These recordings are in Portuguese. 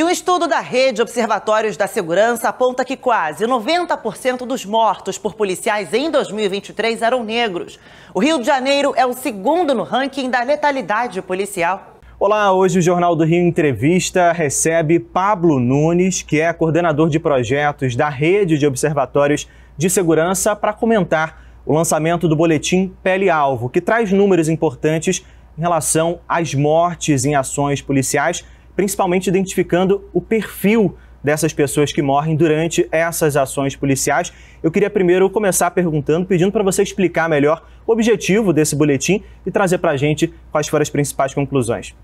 E um estudo da Rede Observatórios da Segurança aponta que quase 90% dos mortos por policiais em 2023 eram negros. O Rio de Janeiro é o segundo no ranking da letalidade policial. Olá, hoje o Jornal do Rio Entrevista recebe Pablo Nunes, que é coordenador de projetos da Rede de Observatórios de Segurança, para comentar o lançamento do boletim Pele Alvo, que traz números importantes em relação às mortes em ações policiais principalmente identificando o perfil dessas pessoas que morrem durante essas ações policiais. Eu queria primeiro começar perguntando, pedindo para você explicar melhor o objetivo desse boletim e trazer para a gente quais foram as principais conclusões.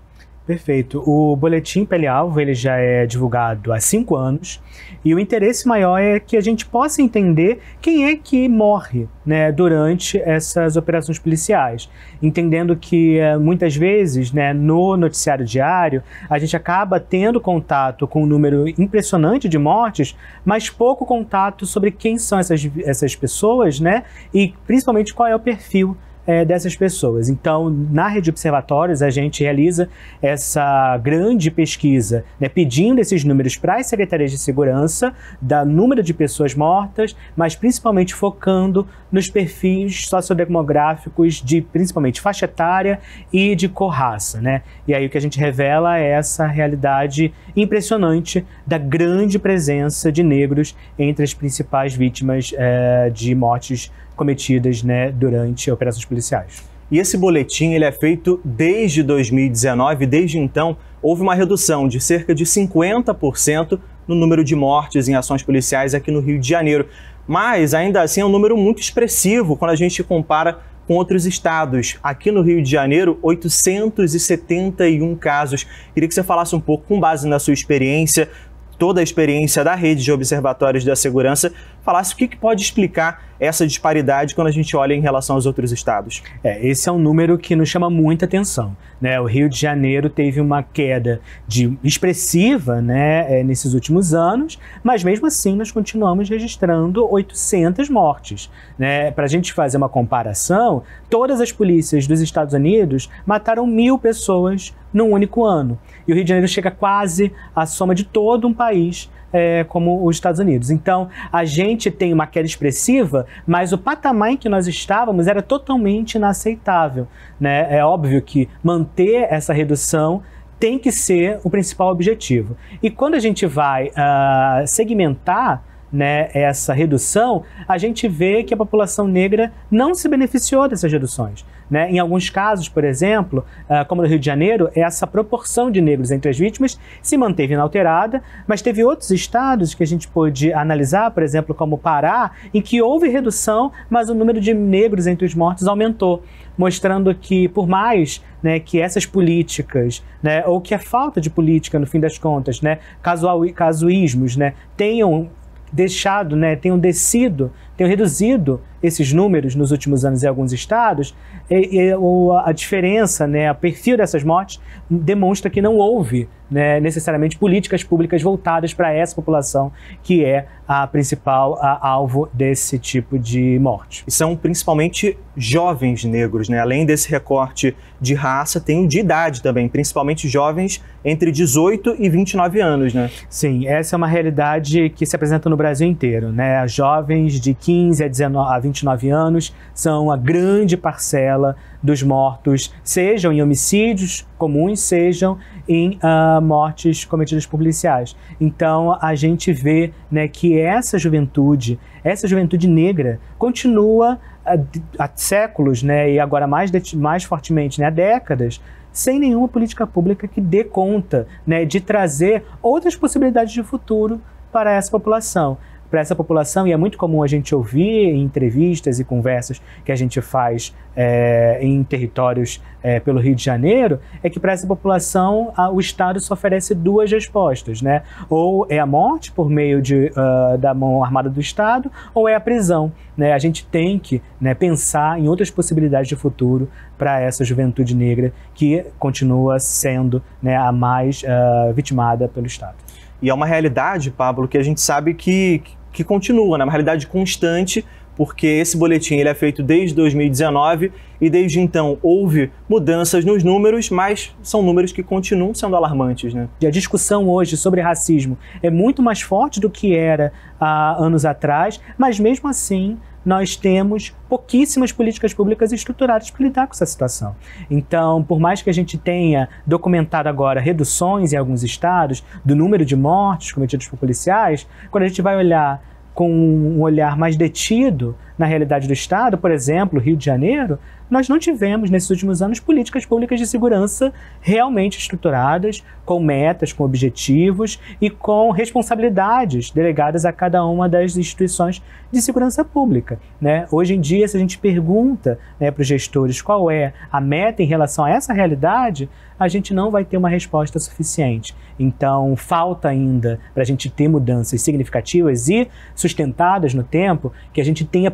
Perfeito. O boletim Pele-Alvo ele já é divulgado há cinco anos e o interesse maior é que a gente possa entender quem é que morre né, durante essas operações policiais, entendendo que eh, muitas vezes né, no noticiário diário a gente acaba tendo contato com um número impressionante de mortes, mas pouco contato sobre quem são essas, essas pessoas né, e principalmente qual é o perfil é, dessas pessoas. Então, na rede de observatórios, a gente realiza essa grande pesquisa, né, pedindo esses números para as secretarias de segurança, da número de pessoas mortas, mas principalmente focando nos perfis sociodemográficos de principalmente faixa etária e de cor-raça, né? E aí o que a gente revela é essa realidade impressionante da grande presença de negros entre as principais vítimas é, de mortes cometidas né, durante operações policiais. E esse boletim ele é feito desde 2019, desde então houve uma redução de cerca de 50% no número de mortes em ações policiais aqui no Rio de Janeiro. Mas ainda assim é um número muito expressivo quando a gente compara com outros estados. Aqui no Rio de Janeiro, 871 casos. Queria que você falasse um pouco, com base na sua experiência, toda a experiência da rede de observatórios da segurança, falasse o que, que pode explicar essa disparidade quando a gente olha em relação aos outros estados. É, esse é um número que nos chama muita atenção. Né? O Rio de Janeiro teve uma queda de, expressiva né, é, nesses últimos anos, mas mesmo assim nós continuamos registrando 800 mortes. Né? Para a gente fazer uma comparação, todas as polícias dos Estados Unidos mataram mil pessoas num único ano. E o Rio de Janeiro chega quase à soma de todo um país é, como os Estados Unidos. Então, a gente tem uma queda expressiva, mas o patamar em que nós estávamos era totalmente inaceitável. Né? É óbvio que manter essa redução tem que ser o principal objetivo. E quando a gente vai uh, segmentar né, essa redução, a gente vê que a população negra não se beneficiou dessas reduções. Né? Em alguns casos, por exemplo, uh, como no Rio de Janeiro, essa proporção de negros entre as vítimas se manteve inalterada, mas teve outros estados que a gente pôde analisar, por exemplo, como Pará, em que houve redução, mas o número de negros entre os mortos aumentou, mostrando que, por mais né, que essas políticas, né, ou que a falta de política, no fim das contas, né, casual, casuísmos, né, tenham deixado, né, tenham descido, tenham reduzido esses números nos últimos anos em alguns estados, e, e, a diferença, né, o perfil dessas mortes demonstra que não houve né, necessariamente políticas públicas voltadas para essa população que é a principal a, alvo desse tipo de morte. E são principalmente jovens negros, né? Além desse recorte de raça, tem o de idade também, principalmente jovens entre 18 e 29 anos, né? Sim, essa é uma realidade que se apresenta no Brasil inteiro, né? Jovens de 15 a, 19, a 29 anos são a grande parcela dos mortos, sejam em homicídios comuns, sejam em uh, mortes cometidas por policiais. Então a gente vê né, que essa juventude, essa juventude negra, continua há séculos, né, e agora mais, mais fortemente, né, há décadas, sem nenhuma política pública que dê conta né, de trazer outras possibilidades de futuro para essa população para essa população, e é muito comum a gente ouvir em entrevistas e conversas que a gente faz é, em territórios é, pelo Rio de Janeiro, é que para essa população a, o Estado só oferece duas respostas, né? Ou é a morte por meio de, uh, da mão armada do Estado, ou é a prisão. Né? A gente tem que né, pensar em outras possibilidades de futuro para essa juventude negra que continua sendo né, a mais uh, vitimada pelo Estado. E é uma realidade, Pablo, que a gente sabe que, que continua, uma realidade constante porque esse boletim ele é feito desde 2019 e desde então houve mudanças nos números, mas são números que continuam sendo alarmantes. Né? A discussão hoje sobre racismo é muito mais forte do que era há anos atrás, mas mesmo assim nós temos pouquíssimas políticas públicas estruturadas para lidar com essa situação. Então, por mais que a gente tenha documentado agora reduções em alguns estados do número de mortes cometidos por policiais, quando a gente vai olhar com um olhar mais detido na realidade do Estado, por exemplo, Rio de Janeiro, nós não tivemos nesses últimos anos políticas públicas de segurança realmente estruturadas, com metas, com objetivos e com responsabilidades delegadas a cada uma das instituições de segurança pública. Né? Hoje em dia, se a gente pergunta né, para os gestores qual é a meta em relação a essa realidade, a gente não vai ter uma resposta suficiente. Então, falta ainda para a gente ter mudanças significativas e sustentadas no tempo que a gente tenha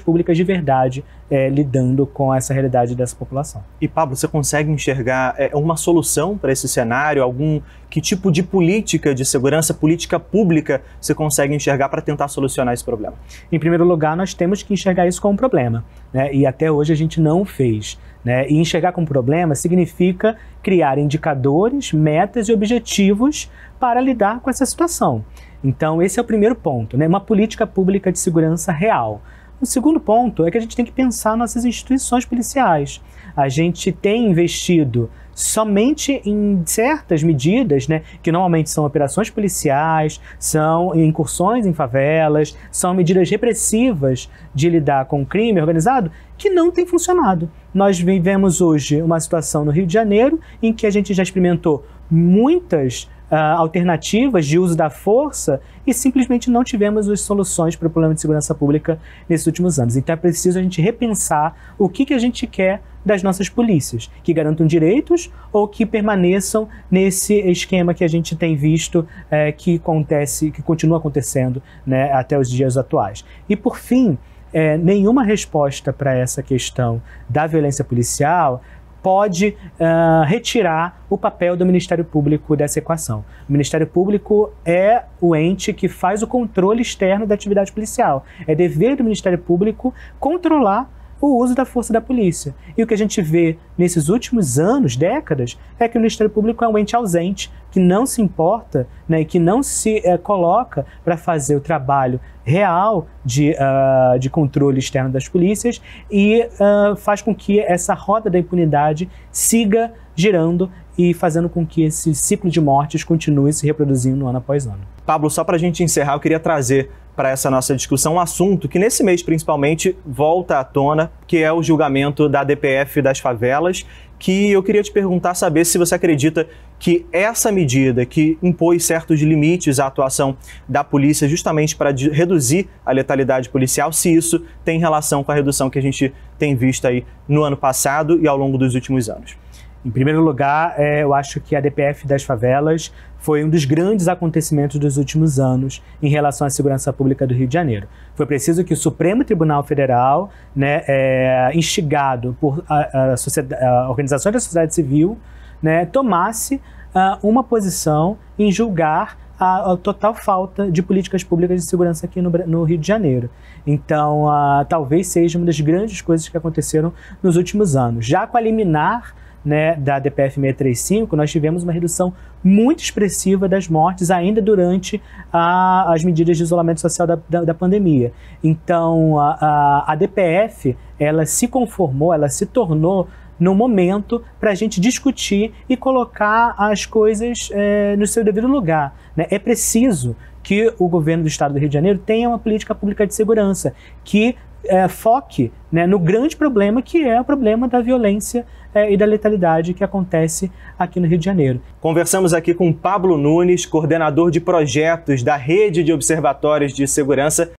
públicas de verdade é, lidando com essa realidade dessa população. E Pablo, você consegue enxergar é, uma solução para esse cenário? Algum que tipo de política de segurança, política pública você consegue enxergar para tentar solucionar esse problema? Em primeiro lugar, nós temos que enxergar isso como um problema, né? E até hoje a gente não o fez. Né? E enxergar como problema significa criar indicadores, metas e objetivos para lidar com essa situação. Então, esse é o primeiro ponto, né? uma política pública de segurança real. O segundo ponto é que a gente tem que pensar nossas instituições policiais. A gente tem investido somente em certas medidas, né, que normalmente são operações policiais, são incursões em favelas, são medidas repressivas de lidar com o crime organizado, que não tem funcionado. Nós vivemos hoje uma situação no Rio de Janeiro em que a gente já experimentou muitas uh, alternativas de uso da força e simplesmente não tivemos as soluções para o problema de segurança pública nesses últimos anos. Então é preciso a gente repensar o que, que a gente quer das nossas polícias, que garantam direitos ou que permaneçam nesse esquema que a gente tem visto é, que acontece, que continua acontecendo né, até os dias atuais. E por fim, é, nenhuma resposta para essa questão da violência policial pode uh, retirar o papel do Ministério Público dessa equação. O Ministério Público é o ente que faz o controle externo da atividade policial. É dever do Ministério Público controlar o uso da força da polícia. E o que a gente vê nesses últimos anos, décadas, é que o Ministério Público é um ente ausente, que não se importa né, e que não se é, coloca para fazer o trabalho real de, uh, de controle externo das polícias e uh, faz com que essa roda da impunidade siga girando e fazendo com que esse ciclo de mortes continue se reproduzindo ano após ano. Pablo, só para a gente encerrar, eu queria trazer para essa nossa discussão um assunto que nesse mês principalmente volta à tona, que é o julgamento da DPF das favelas, que eu queria te perguntar saber se você acredita que essa medida que impôs certos limites à atuação da polícia justamente para reduzir a letalidade policial, se isso tem relação com a redução que a gente tem visto aí no ano passado e ao longo dos últimos anos. Em primeiro lugar, é, eu acho que a DPF das favelas foi um dos grandes acontecimentos dos últimos anos em relação à segurança pública do Rio de Janeiro. Foi preciso que o Supremo Tribunal Federal, né, é, instigado por a, a, a organizações da sociedade civil, né, tomasse uh, uma posição em julgar a, a, total falta de políticas públicas de segurança aqui no, no Rio de Janeiro. Então, uh, talvez seja uma das grandes coisas que aconteceram nos últimos anos. Já com a liminar né, da DPF 635, nós tivemos uma redução muito expressiva das mortes ainda durante a, as medidas de isolamento social da, da, da pandemia. Então, a, a, a, DPF, ela se conformou, ela se tornou no momento para a gente discutir e colocar as coisas é, no seu devido lugar. Né? É preciso que o governo do estado do Rio de Janeiro tenha uma política pública de segurança que é, foque né, no grande problema que é o problema da violência é, e da letalidade que acontece aqui no Rio de Janeiro. Conversamos aqui com Pablo Nunes, coordenador de projetos da Rede de Observatórios de Segurança